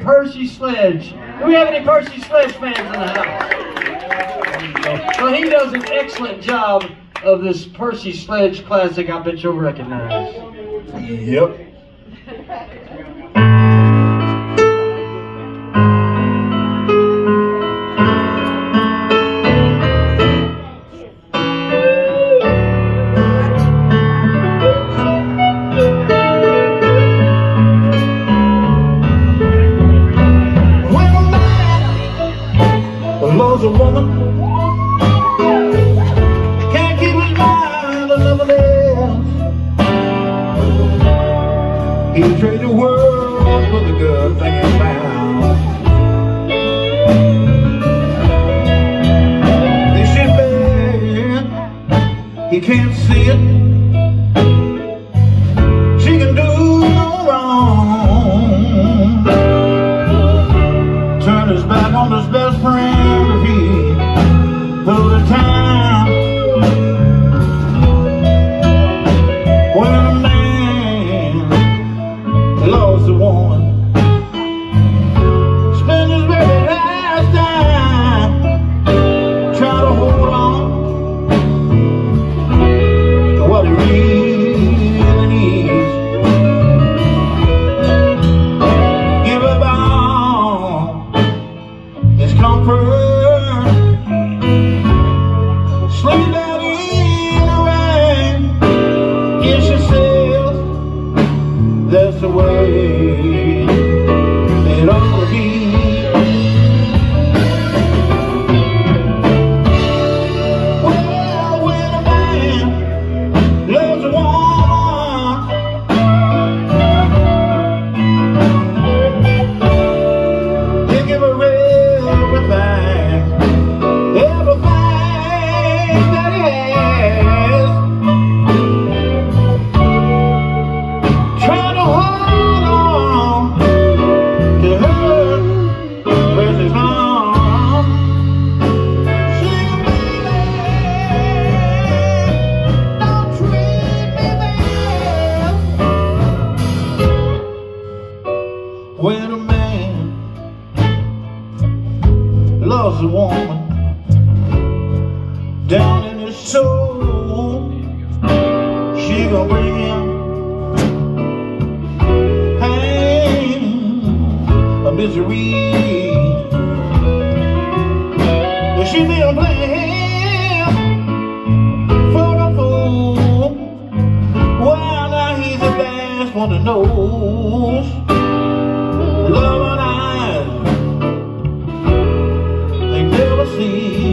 Percy Sledge. Do we have any Percy Sledge fans in the house? Well, he does an excellent job of this Percy Sledge classic I bet you'll recognize. Yep. Loves a woman. Can't keep his mind nothing else He'll trade the world for the good thing he found. This shit bad He can't see it loves a woman down in his soul. She gonna bring him pain, a misery. And she been playing him for a fool. Well, now he's the last one to know. Love free.